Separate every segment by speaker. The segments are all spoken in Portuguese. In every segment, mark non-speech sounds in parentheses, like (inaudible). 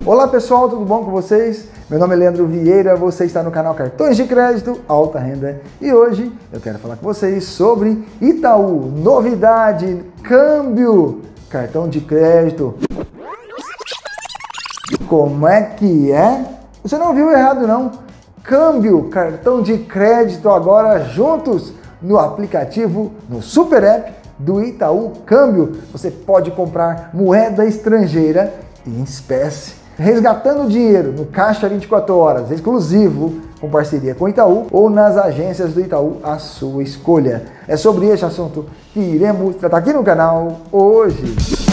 Speaker 1: Olá pessoal, tudo bom com vocês? Meu nome é Leandro Vieira, você está no canal Cartões de Crédito Alta Renda e hoje eu quero falar com vocês sobre Itaú, novidade, câmbio, cartão de crédito. Como é que é? Você não viu errado não? Câmbio, cartão de crédito agora juntos no aplicativo, no Super App do Itaú Câmbio. Você pode comprar moeda estrangeira em espécie resgatando dinheiro no Caixa 24 Horas, exclusivo, com parceria com Itaú ou nas agências do Itaú, a sua escolha. É sobre este assunto que iremos tratar aqui no canal hoje.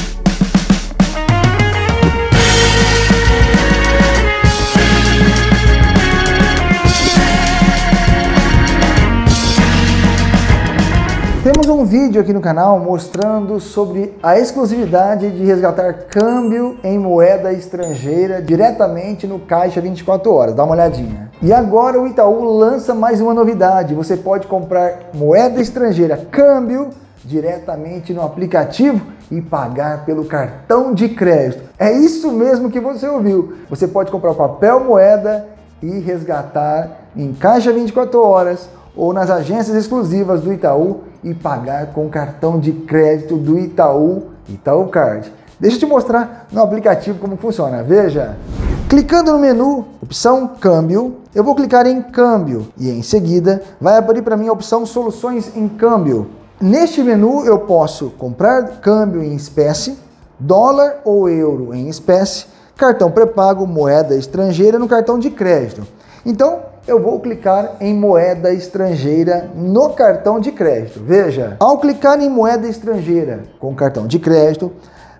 Speaker 1: Um vídeo aqui no canal mostrando sobre a exclusividade de resgatar câmbio em moeda estrangeira diretamente no Caixa 24 Horas. Dá uma olhadinha. E agora o Itaú lança mais uma novidade. Você pode comprar moeda estrangeira, câmbio, diretamente no aplicativo e pagar pelo cartão de crédito. É isso mesmo que você ouviu. Você pode comprar papel moeda e resgatar em Caixa 24 Horas ou nas agências exclusivas do Itaú e pagar com cartão de crédito do Itaú, Itaú Card. Deixa eu te mostrar no aplicativo como funciona. Veja. Clicando no menu, opção câmbio, eu vou clicar em câmbio e em seguida vai abrir para mim a opção soluções em câmbio. Neste menu eu posso comprar câmbio em espécie, dólar ou euro em espécie, cartão pré-pago, moeda estrangeira no cartão de crédito. Então, eu vou clicar em moeda estrangeira no cartão de crédito. Veja, ao clicar em moeda estrangeira com cartão de crédito,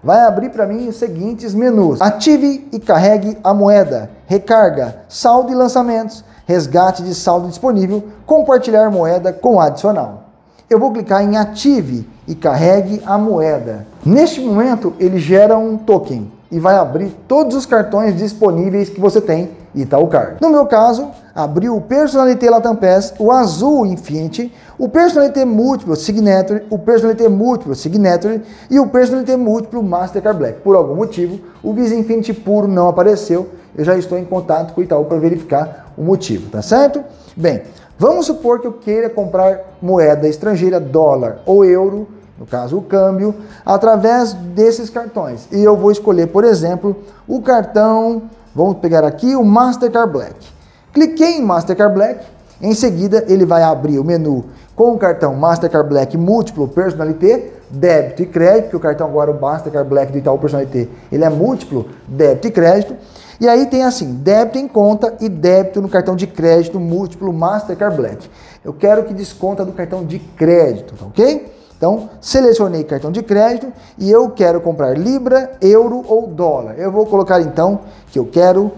Speaker 1: vai abrir para mim os seguintes menus. Ative e carregue a moeda, recarga, saldo e lançamentos, resgate de saldo disponível, compartilhar moeda com adicional. Eu vou clicar em ative e carregue a moeda. Neste momento, ele gera um token e vai abrir todos os cartões disponíveis que você tem Itaú Card. No meu caso, abriu o Personalité Latam Pass, o Azul Infinity, o Personalité Múltiplo Signature, o Personalité Múltiplo Signature e o Personalité Múltiplo Mastercard Black. Por algum motivo, o Visa Infinity puro não apareceu. Eu já estou em contato com o Itaú para verificar o motivo, tá certo? Bem, vamos supor que eu queira comprar moeda estrangeira, dólar ou euro, no caso o câmbio, através desses cartões. E eu vou escolher, por exemplo, o cartão, vamos pegar aqui o Mastercard Black. Cliquei em Mastercard Black, em seguida ele vai abrir o menu com o cartão Mastercard Black múltiplo Personalité, débito e crédito, que o cartão agora o Mastercard Black do Itaú Personalité, ele é múltiplo débito e crédito. E aí tem assim, débito em conta e débito no cartão de crédito múltiplo Mastercard Black. Eu quero que desconta do cartão de crédito, tá ok? Então, selecionei cartão de crédito e eu quero comprar libra, euro ou dólar. Eu vou colocar então que eu quero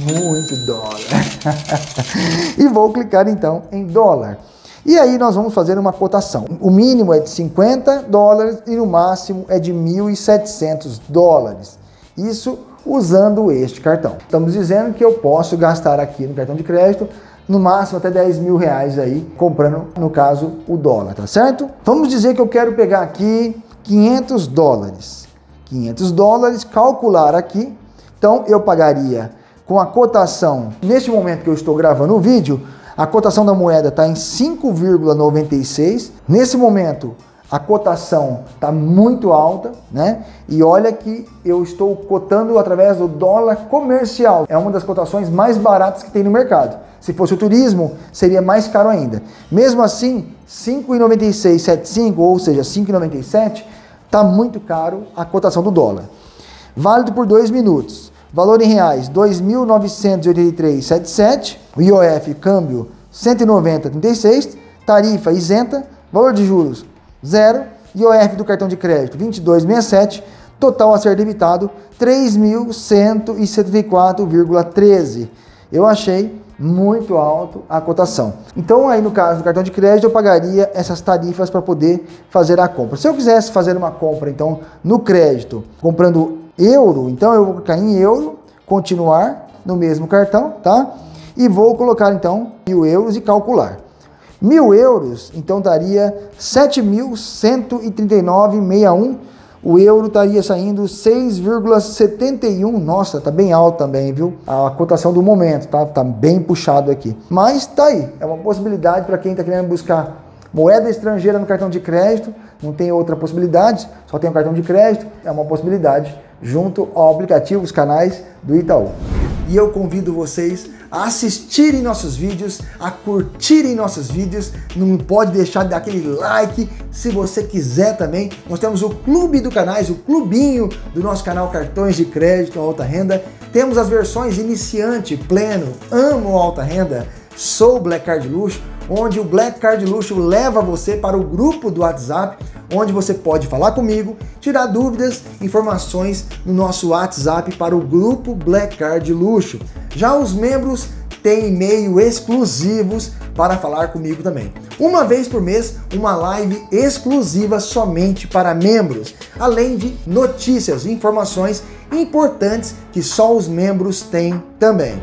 Speaker 1: muito dólar. (laughs) e vou clicar então em dólar. E aí nós vamos fazer uma cotação. O mínimo é de 50 dólares e o máximo é de 1.700 dólares. Isso usando este cartão. Estamos dizendo que eu posso gastar aqui no cartão de crédito no máximo até 10 mil reais aí, comprando, no caso, o dólar, tá certo? Vamos dizer que eu quero pegar aqui 500 dólares. 500 dólares, calcular aqui. Então, eu pagaria com a cotação, neste momento que eu estou gravando o vídeo, a cotação da moeda está em 5,96. Nesse momento, a cotação está muito alta, né? E olha que eu estou cotando através do dólar comercial. É uma das cotações mais baratas que tem no mercado. Se fosse o turismo, seria mais caro ainda. Mesmo assim, 5,9675, ou seja, 5,97, está muito caro a cotação do dólar. Válido por dois minutos. Valor em reais, 2.983,77. O IOF, câmbio, 190,36. Tarifa isenta. Valor de juros, zero. IOF do cartão de crédito, 22,67. Total a ser debitado, 3.174,13. Eu achei muito alto a cotação. Então, aí no caso do cartão de crédito, eu pagaria essas tarifas para poder fazer a compra. Se eu quisesse fazer uma compra, então, no crédito, comprando euro, então eu vou clicar em euro, continuar no mesmo cartão, tá? E vou colocar então mil euros e calcular. Mil euros, então daria 7.139,61. o euro estaria saindo 6,71. Nossa, tá bem alto também, viu? A cotação do momento, tá? Tá bem puxado aqui. Mas tá aí, é uma possibilidade para quem está querendo buscar moeda estrangeira no cartão de crédito. Não tem outra possibilidade, só tem o cartão de crédito. É uma possibilidade junto ao aplicativo, os canais do Itaú. E eu convido vocês a assistirem nossos vídeos, a curtirem nossos vídeos. Não pode deixar de dar aquele like se você quiser também. Nós temos o clube do canais, o clubinho do nosso canal Cartões de Crédito Alta Renda. Temos as versões iniciante, pleno, amo alta renda, sou Black Card Luxo onde o Black Card Luxo leva você para o grupo do WhatsApp, onde você pode falar comigo, tirar dúvidas, informações no nosso WhatsApp para o grupo Black Card Luxo. Já os membros têm e-mail exclusivos para falar comigo também. Uma vez por mês, uma live exclusiva somente para membros, além de notícias e informações importantes que só os membros têm também.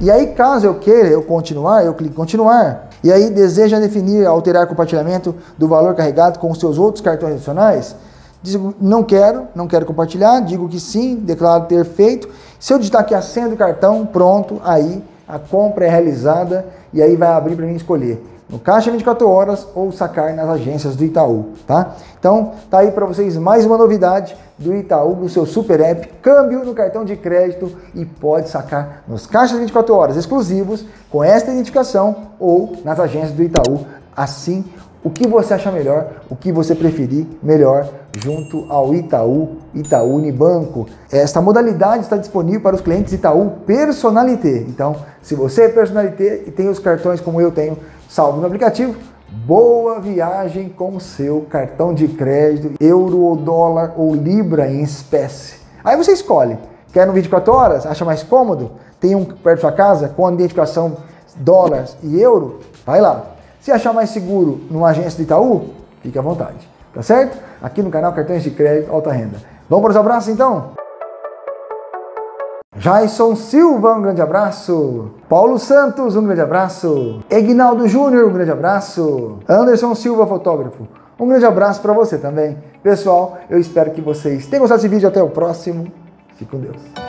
Speaker 1: E aí, caso eu queira eu continuar, eu clico em continuar. E aí, deseja definir, alterar compartilhamento do valor carregado com os seus outros cartões adicionais? Digo, não quero, não quero compartilhar, digo que sim, declaro ter feito. Se eu digitar aqui a senha do cartão, pronto, aí a compra é realizada e aí vai abrir para mim escolher no caixa 24 horas ou sacar nas agências do Itaú, tá? Então, tá aí para vocês mais uma novidade do Itaú, do seu super app, câmbio no cartão de crédito e pode sacar nos caixas 24 horas exclusivos com esta identificação ou nas agências do Itaú, assim o que você acha melhor, o que você preferir melhor junto ao Itaú, Itaú Unibanco. Esta modalidade está disponível para os clientes Itaú Personalité. Então, se você é Personalité e tem os cartões como eu tenho salvo no aplicativo, boa viagem com seu cartão de crédito, euro ou dólar ou libra em espécie. Aí você escolhe. Quer no 24 horas? Acha mais cômodo? Tem um perto da sua casa com a identificação dólares e euro? Vai lá. Se achar mais seguro numa agência do Itaú, fique à vontade. Tá certo? Aqui no canal Cartões de Crédito Alta Renda. Vamos para os abraços então? Jason Silva, um grande abraço. Paulo Santos, um grande abraço. Egnaldo Júnior, um grande abraço. Anderson Silva, fotógrafo. Um grande abraço para você também. Pessoal, eu espero que vocês tenham gostado desse vídeo. Até o próximo. Fique com Deus.